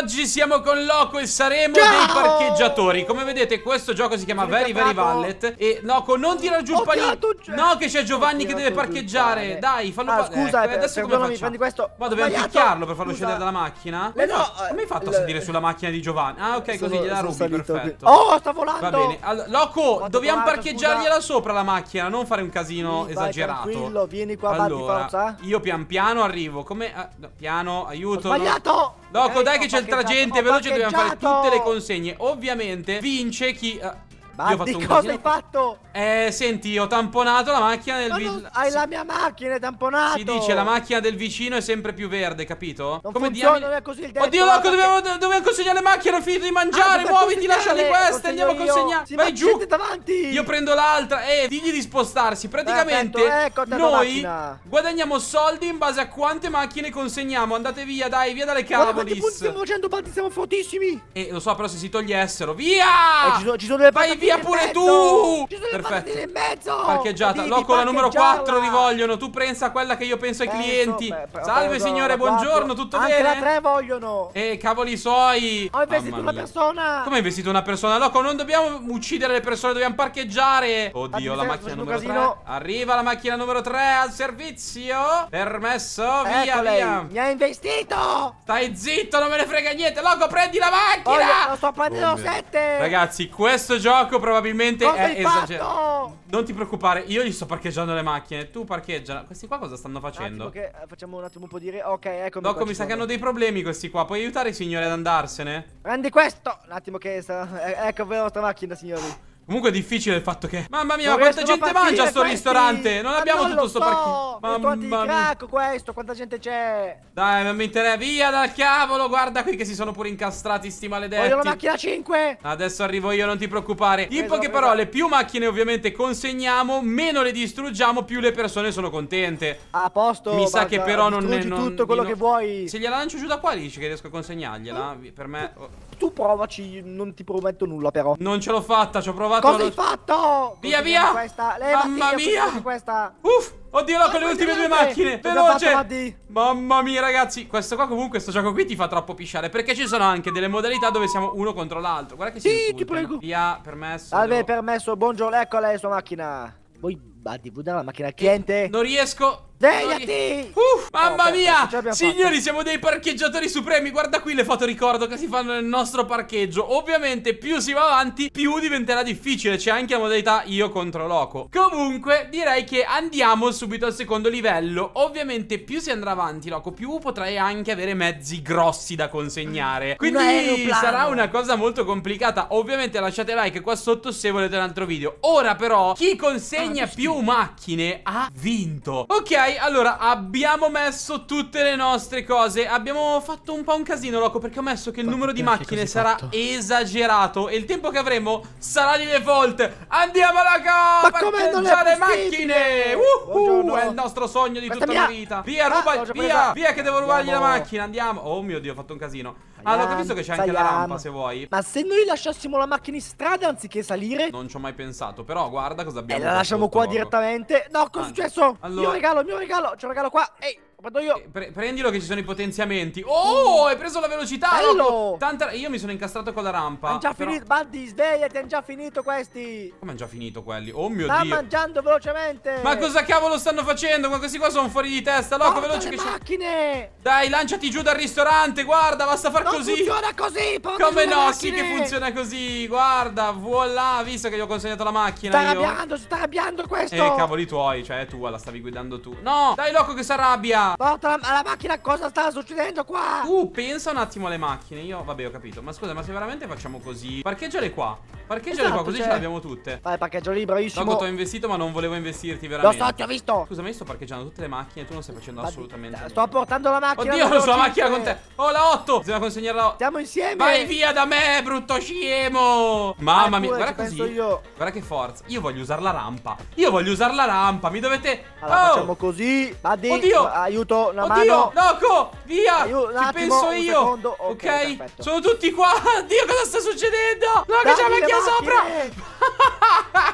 oggi siamo con Loco e saremo Ciao! dei parcheggiatori Come vedete questo gioco si chiama Very Very. Vallet E Loco non tirare giù il panino No che c'è Giovanni che deve parcheggiare. Dai fallo Ah, pa- scusa, ecco, adesso come facciamo? prendi questo. Ma dobbiamo Sbagliato. picchiarlo per farlo Scusa. scendere dalla macchina? Eh, Come no, fa- Come hai fatto a salire sulla macchina di Giovanni? Ah ok così Sono- gliela sono rubi qui. perfetto Oh, sta volando Va bene, Allora, Loco, dobbiamo volando, parcheggiargliela sopra la macchina, non fare un casino Sì, esagerato. tranquillo, vieni qua, avanti, allora, forza. Io pian piano arrivo. Come. ah, no, piano, aiuto. Ho sbagliato! Loco, Eh, dai ho che c'è il tragente, veloce, dobbiamo fare tutte le consegne. Ovviamente vince chi. ah, Ma io ho fatto di un cosa casino. hai fatto? Eh, senti, ho tamponato la macchina del vicino. hai la mia macchina, è tamponato! Si dice la macchina del vicino è sempre più verde, capito? Non Come funziona, diamine- non è così il detto, Oddio, Loco, dobbiamo, dobbiamo consegnare le macchine, ho finito di mangiare. Ah, Muoviti, lasciali queste, andiamo a consegnare. Sì, Vai giù. davanti. Io prendo l'altra e digli di spostarsi. Praticamente Perfetto, ecco noi guadagniamo soldi in base a quante macchine consegniamo. Andate via, dai, via dalle cavolis. stiamo facendo, Baldi, siamo fortissimi! E lo so, però se si togliessero, via! Eh, ci, sono, ci sono delle Vai via pure tu! Perfetto. in mezzo! Parcheggiata, Loco, la numero 4 parcheggiarla. rivogliono. Tu pensa a quella che io penso ai clienti. beh, però Salve signore, buongiorno, tutto Anche bene? la 3 vogliono! Eh, cavoli suoi. Ho investito una persona! Come hai investito una persona? Loco, non dobbiamo uccidere le persone, dobbiamo parcheggiare. Oddio, la macchina numero 3. casino. Arriva la macchina numero 3 al servizio. Permesso, via, ecco lei, via. mi ha investito! Stai zitto, non me ne frega niente. Loco, prendi la macchina. lo sto prendendo Oh, mio 7! Ragazzi, questo gioco probabilmente è esagerato. Fatto? Non ti preoccupare, io gli sto parcheggiando le macchine. Tu parcheggia. Questi qua cosa stanno Un attimo facendo? che eh, facciamo un attimo un po' di... re- Ok, eccomi qua, mi sa che hanno dei problemi questi qua. Puoi aiutare i signori ad andarsene? Prendi questo! Un attimo che sta... eh, Ecco la vostra macchina, signori. Comunque è difficile il fatto che Mamma mia, Non ma quanta gente mangia a sto questi! ristorante? Non Ma abbiamo non tutto sto so! parcheggio Mamma mia. crack questo, quanta gente c'è? Dai, non mi interessa Via dal cavolo Guarda qui che si sono pure incastrati sti maledetti. Voglio la macchina 5! Adesso arrivo io, non ti preoccupare. In Preso, poche parole, più macchine ovviamente consegniamo Meno le distruggiamo, più le persone sono contente. A posto, Mi sa che però non è distruggi non- tutto quello di che vuoi. Se gliela lancio giù da qua dici che riesco a consegnargliela? Per me oh, Tu provaci, non ti prometto nulla però Non ce l'ho fatta, ci ho provato Cosa hai fatto? Via, via! Questa. Levati, Mamma mia! Questa Uff, oddio Loco, le Oh, ultime due macchine Veloce? Mamma mia ragazzi Questo qua comunque, questo gioco qui ti fa troppo pisciare Perché ci sono anche delle modalità dove siamo uno contro l'altro Guarda che si Sì, ti prego. Via, permesso Salve, devo- permesso, buongiorno, eccola la sua macchina Vuoi, Vuoi dare la macchina al cliente? Non riesco Svegliati! Uff, mamma Oh, mia! Signori, siamo dei parcheggiatori supremi. Guarda qui le foto ricordo che si fanno nel nostro parcheggio. Ovviamente, più si va avanti, più diventerà difficile. C'è anche la modalità io contro loco. Comunque, direi che andiamo subito al secondo livello. Ovviamente, più si andrà avanti, loco, più potrai anche avere mezzi grossi da consegnare. Quindi aeroplano. sarà una cosa molto complicata. Ovviamente, lasciate like qua sotto se volete un altro video. Ora, però, chi consegna più macchine ha vinto. Ok, allora abbiamo messo tutte le nostre cose. Abbiamo fatto un po' un casino, loco, perché ho messo che il numero di macchine sarà fatto? esagerato. E il tempo che avremo sarà di default. Andiamo alla Ma co! come non è macchine! Uh, Buongiorno. è il nostro sogno di tutta la vita. Via, Ah, ruba, già via, via, che devo rubargli la Andiamo. macchina. Andiamo. Oh mio dio, ho fatto un casino. Ah, l'ho capisco che c'è anche la rampa se vuoi. Ma se noi lasciassimo la macchina in strada anziché salire Non ci ho mai pensato, però guarda cosa E abbiamo. la qua lasciamo qua loco. Direttamente No, cosa è successo? allora- Mio regalo, mio regalo. C'è un regalo qua. Ehi, prendo io Eh, pre- prendilo che ci sono i potenziamenti. Oh, hai preso la velocità. Bello! Tanta... Io mi sono incastrato con la rampa. Hanno già però- finito Buddy, svegliati, hanno già finito questi Come hanno già finito quelli? Oh mio Sta dio. mangiando velocemente Ma cosa cavolo stanno facendo? Ma questi qua sono fuori di testa. Loco, Porta veloce le che c'è. macchine Dai, lanciati giù dal ristorante. Guarda, basta far Non così. funziona così Come no? Sì macchine. che funziona così. Guarda, voilà, visto che gli ho consegnato la macchina Sta arrabbiando, sta arrabbiando questo Eh, cavoli tuoi, cioè è tua, la stavi guidando tu. No, dai, loco che si arrabbia. Porta la, la macchina, cosa sta succedendo qua? Tu pensa un attimo alle macchine. Io, vabbè, ho capito. Ma scusa, ma se veramente facciamo così? Parcheggiale qua. Parcheggiale qua, Esatto, così cioè- ce l'abbiamo tutte. Vai, parcheggio lì, bravissimo Loco, ti ho investito, ma non volevo investirti Lo veramente. so, ti ho visto Scusa, ma io sto parcheggiando tutte le macchine, tu non stai facendo Ma- assolutamente niente. Sto portando la macchina Oddio, numero sulla macchina con te. Oh, la 8. Bisogna consegnarla. Stiamo insieme Vai via da me, brutto scemo. Mamma mia, guarda così. io. Guarda che forza. Io voglio usare la rampa. Io voglio usare la rampa. Mi dovete. Allora oh! facciamo così Buddy Oddio! Aiuto, una Oddio, mano Loco, via! Aiuto, Ci attimo, penso io. secondo. Ok, Ok, perfetto. sono tutti qua. Dio, cosa sta succedendo? No, che Dagli c'è la macchina sopra.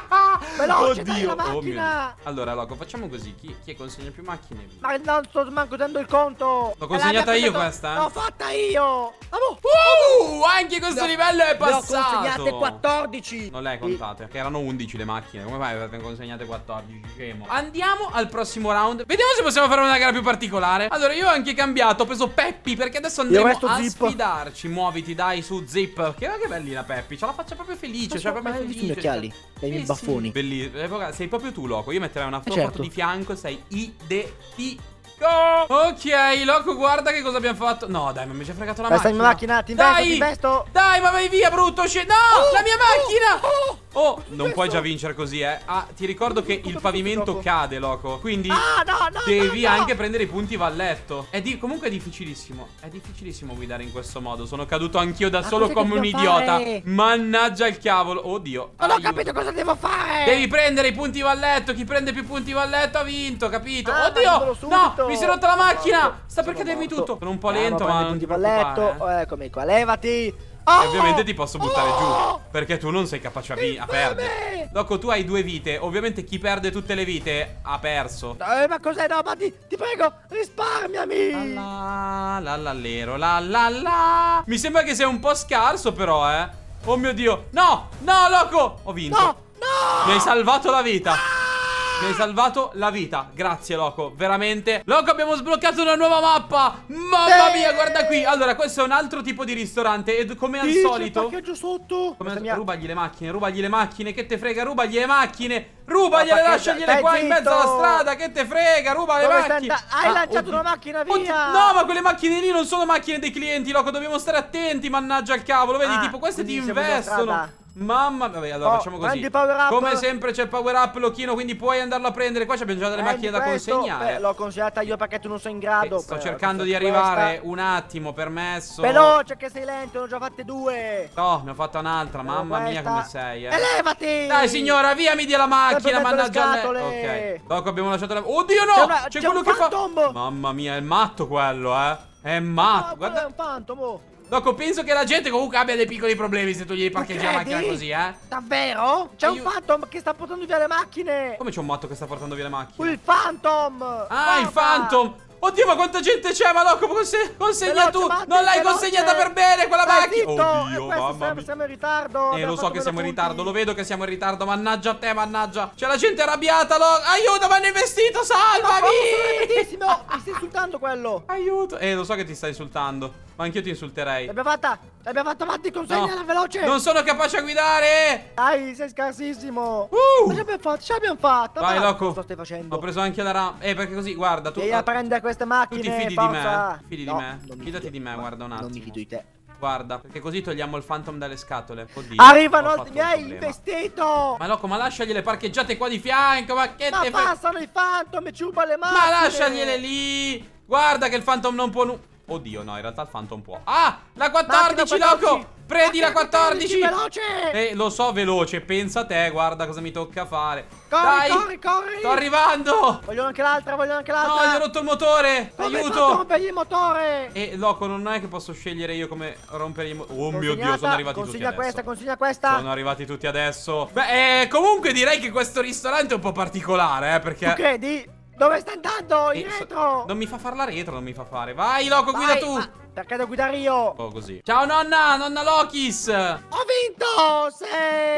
Veloce, dai, Oddio, la oh macchina! Dio. Allora, Loco, facciamo così. Chi, chi consegna più macchine? Ma non sto manco dando il conto! L'ho consegnata io questa, eh? L'ho fatta io! Amo! Uh, anche questo Ne ho- livello è Ne ho passato. consegnate 14! Non le hai contate? Che erano 11 le macchine. Come fai avete consegnate 14? Scemo. Andiamo al prossimo round. Vediamo se possiamo fare una gara più particolare. Allora, io ho anche cambiato. Ho preso Peppi perché adesso andremo a Zip. sfidarci. Muoviti, dai, su Zip. Che, che bellina Peppi. C'ha la faccia proprio felice. Cioè, proprio felice. miei occhiali? Dai, i miei baffoni. Sì, bellissimo. Sei proprio tu, Loco. Io metterei una certo. foto di fianco. Sei identico. Ok, Loco, guarda che cosa abbiamo fatto. No, dai, ma mi ci ha fregato la è macchina. la macchina, ti investo, Dai! ti investo! Dai, ma vai via, brutto. No, Oh, la mia macchina. oh, Oh, non questo? puoi già vincere così, eh. Ah, ti ricordo che il pavimento cade, Loco. Quindi Ah, no, no, devi no, anche prendere i punti valletto. È di- comunque è difficilissimo. È difficilissimo guidare in questo modo. Sono caduto anch'io da Ma solo come un idiota. fare? Mannaggia il cavolo. Oddio. Non ho capito cosa devo fare! Devi prendere i punti valletto. Chi prende più punti valletto ha vinto, capito? Ah, Oddio! No, mi si è rotta la macchina. Sta per cadermi morto. tutto. Sono un po' Ah, lento, prendi ma. i non punti ti valletto, eh. eccomi qua, levati! Oh! Ovviamente ti posso buttare Oh! giù. Perché tu non sei capace a, a perdere. Loco, tu hai due vite. Ovviamente chi perde tutte le vite ha perso. Eh, ma cos'è? No, ma ti, ti prego, risparmiami! La la la lero, la la la. Mi sembra che sei un po' scarso, però, eh. Oh mio dio. No, no, Loco. Ho vinto. No, no! Mi hai salvato la vita. Mi hai salvato la vita. Grazie, Loco. Veramente. Loco, abbiamo sbloccato una nuova mappa. Mamma mia, guarda qui. Allora, questo è un altro tipo di ristorante. E come al Sì, c'è il solito. parcheggio sotto! Come al- mia- Rubagli le macchine, rubagli le macchine, che te frega, rubagli le macchine, rubagliele, lasciagliele qua in mezzo alla zitto! strada, che te frega, ruba le Dove macchine. Hai lanciato oddio. una macchina, Oddio, via! No, ma quelle macchine lì non sono macchine dei clienti, loco, dobbiamo stare attenti, mannaggia il cavolo, vedi, Ah, tipo queste ti investono. Mamma mia, vabbè, allora Oh, facciamo così. Come sempre c'è il power up, Locchino, quindi puoi andarlo a prendere. Qua abbiamo già delle Prendi macchine da questo. consegnare. Beh, l'ho consegnata io perché tu non sei in grado. Eh, sto però, cercando di questa- arrivare, un attimo, permesso. Veloce che sei lento, ne ho già fatte due. No, ne ho fatta un'altra, mamma mia Questa- come sei, eh. Elevati! Dai signora, viami della macchina, Sempre dentro le mannaggia scatole. Ok. Dopo abbiamo lasciato la Oddio no! C'è quello che fa. Mamma mia, è matto quello, eh. È No, matto. è Guarda. un fantomo. Dopo penso che la gente comunque abbia dei piccoli problemi se tu gli parcheggi la macchina così, eh. Davvero? C'è un phantom che sta portando via le macchine. Come c'è un matto che sta portando via le macchine? Il phantom. Ah, il Guarda. Phantom! Oddio, ma quanta gente c'è, ma loco, conse- consegna Veloce, tu! Matti, non l'hai consegnata per bene quella Stai macchina! zitto, Oddio, e mamma siamo, mia. siamo in ritardo. Eh, lo so che siamo in meno ritardo, punti. lo vedo che siamo in ritardo, mannaggia a te, mannaggia. C'è la gente arrabbiata, lo... Aiuto, mi hanno investito, salvami! Rapidissimo. Mi stai insultando quello. Aiuto! Eh, lo so che ti sta insultando, ma anch'io ti insulterei. L'abbiamo fatta. L'abbiamo fatta No. consegnala veloce. Non sono capace a guidare! Dai, sei scarsissimo. Uh! Ma ce l'abbiamo fatta, ce l'abbiamo fatta. Vai, loco. Cosa stai facendo? Ho preso anche la ram... Eh, perché così, guarda, tu... Devi a prendere queste Tu macchine. ti fidi forza. di me? Fidi No, di me? Fidati fido. di me, guarda un attimo. Non mi fido di te. Guarda, perché così togliamo il Phantom dalle scatole. Oddio. Arrivano ho altri fatto mi hai un problema. investito. Ma loco, ma lasciagliele parcheggiate qua di fianco, ma che Ma te fai? passano i phantom e ci ruba le macchine. Ma lasciagliele lì! Guarda che il Phantom non può. nu- Oddio, no, in realtà il Phantom può. Ah! La 14, Macchina loco! Prendi la 14! Veloce! Eh, lo so, veloce. Pensa a te, guarda cosa mi tocca fare. Corri, Dai! corri, corri! Sto arrivando! Voglio anche l'altra, voglio anche No, l'altra! gli ho rotto il motore! Come Aiuto! rompergli il motore? E loco, non è che posso scegliere io come rompere i motore. Oh mio dio, sono arrivati tutti Consiglia adesso. questa, consiglia questa! Sono arrivati tutti adesso. Beh, eh, comunque direi che questo ristorante è un po' particolare, eh, perché. Tu credi? Dove stai andando? In Eh, retro! non mi fa far la retro, non mi fa fare. Vai, Loco, Vai, guida tu. ma Perché devo guidare io? Oh, così. Ciao, nonna, nonna Lokis. Ho vinto!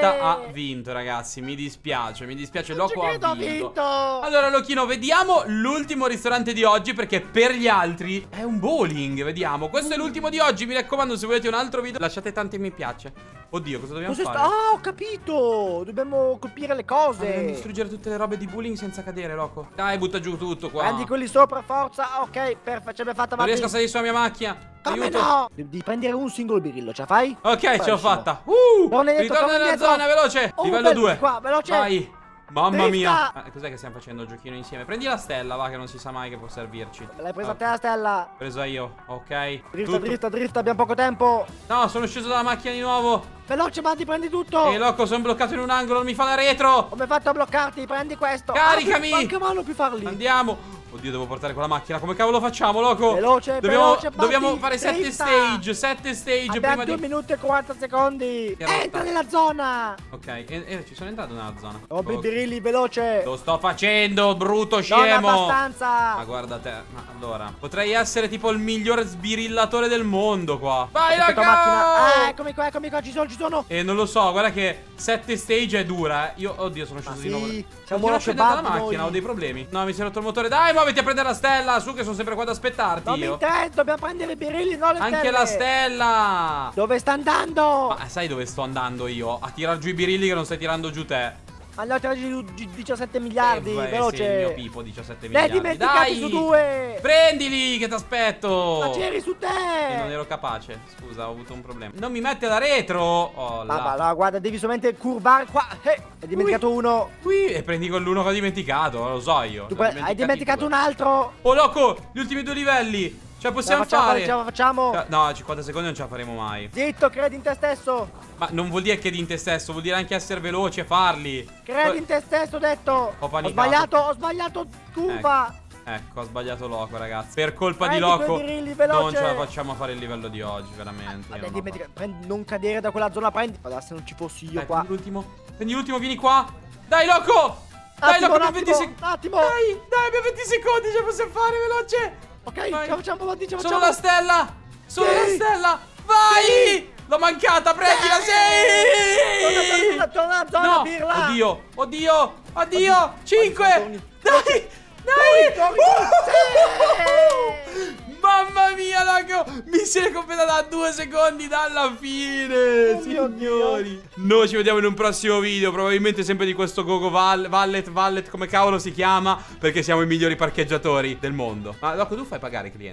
Ta- ha vinto, ragazzi. Mi dispiace, mi dispiace. Non Loco ha vinto. vinto! Allora, Lochino, vediamo l'ultimo ristorante di oggi perché per gli altri è un bowling, vediamo. Questo è l'ultimo di oggi, mi raccomando, se volete un altro video lasciate tanti mi piace. Oddio, cosa dobbiamo Cos'è fare? Ah, ho capito! Dobbiamo colpire le cose! dobbiamo distruggere tutte le robe di bowling senza cadere, Loco. Dai, butta giù tutto qua. Prendi quelli sopra, forza! Ok, perfetto, ci abbiamo fatta Non riesco a salire sulla mia macchina. Come Aiuto. no? Devi prendere un singolo birillo, ce la fai? Ok, ce l'ho fatta. Uh, ritorna torna nella indietro. zona, veloce. Oh, Livello bello, 2. qua, veloce. Vai. Mamma mia. Ah, cos'è che stiamo facendo giochino insieme? Prendi la stella, va, che non si sa mai che può servirci. L'hai presa Ah, te la stella. Presa io, ok. Drifta, Tutto- drifta, drifta, abbiamo poco tempo. No, sono sceso dalla macchina di nuovo. Veloce, Matti, prendi tutto. E loco, sono bloccato in un angolo, non mi fa la retro. Come hai fatto a bloccarti? Prendi questo. Caricami. Ah, più- anche mano più farli. Andiamo. Oddio, devo portare quella macchina. Come cavolo facciamo, loco? Veloce, dobbiamo, veloce, dobbiamo fare 7 dritta. stage. 7 stage Abbiamo prima 2 di. minuti e 40 secondi. Che. Entra nella zona. Ok, e, e ci sono entrato nella zona. Ok. birilli, veloce. Lo sto facendo, brutto Non scemo. abbastanza. Ma guarda te, ma allora, potrei essere tipo il miglior sbirillatore del mondo qua. Vai, macchina. Ah, eccomi qua, eccomi qua, ci sono, ci sono. E non lo so, guarda che 7 stage è dura, eh. Io, oddio, sono sceso Ma di nuovo. sì, Continuo siamo a rock scendere dalla macchina, noi. ho dei problemi. No, mi si è rotto il motore. Dai, muoviti a prendere la stella. Su, che sono sempre qua ad aspettarti Non mi io. interessa, dobbiamo prendere i birilli, non le Anche stelle. la stella. Dove sta andando? Ma sai dove sto andando io? A tirar giù i birilli che non stai tirando giù te. Andiamo a tirare giù gi- 17 miliardi, Eh, veloce. Sì, il mio Pipo 17 Ne miliardi. dimenticati Dai! su due. Prendili che t'aspetto. Ma c'eri su Eh, non te. ero capace. Scusa, ho avuto un problema. Non mi mette da retro. Oh, là. Ma, no, guarda, devi solamente curvare qua. Eh, hai dimenticato uno. Qui e prendi quell'uno che ho dimenticato. Lo so io. Tu Ne hai dimenticato due. un altro. Oh, loco, gli ultimi due livelli. Ce la Ce possiamo facciamo, fare. ce la facciamo. No, 50 secondi non ce la faremo mai. Zitto, credi in te stesso. Ma non vuol dire che di in te stesso, vuol dire anche essere veloci e farli. Credi in te stesso, ho detto. Ho panicato. sbagliato, ho sbagliato curva. Ecco, ho sbagliato loco, ragazzi. Per colpa Prendi di loco veloce. non ce la facciamo a fare il livello di oggi, veramente. Dai, non ho dimentica- prendi- non cadere da quella zona, prendi. Guarda, se non ci fossi io Dai, qua. prendi l'ultimo. Prendi l'ultimo, vieni qua. Dai, loco! Dai, Attimo, loco, abbiamo 20 attimo, secondi. un attimo. Dai, dai, abbiamo 20 secondi, ce la possiamo fare, veloce. Ok, Vai. ce la facciamo, avanti, la Sono facciamo. la stella! Sono Sì. la stella! Vai! L'ho mancata, prendila, Torna, sì! torna, torna, torna, zona, No! pirla. Oddio! Oddio! Oddio! 5! secondi. Dai! Dai! Corri, corri, Uh! Mamma mia, raga! Missione completata a due secondi dalla fine! Oh signori! Noi ci vediamo in un prossimo video, probabilmente sempre di questo Gogo Val Vallet, Vallet, come cavolo si chiama, perché siamo i migliori parcheggiatori del mondo. Ma Loco, tu fai pagare i clienti?